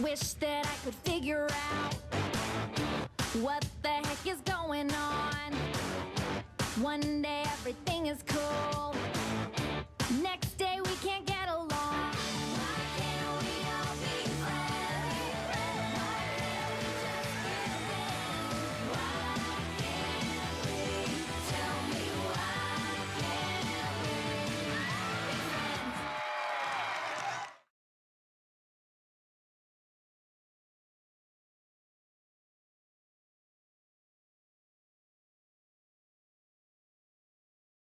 Wish that I could figure out what the heck is going on. One day everything is cool.